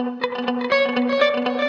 Música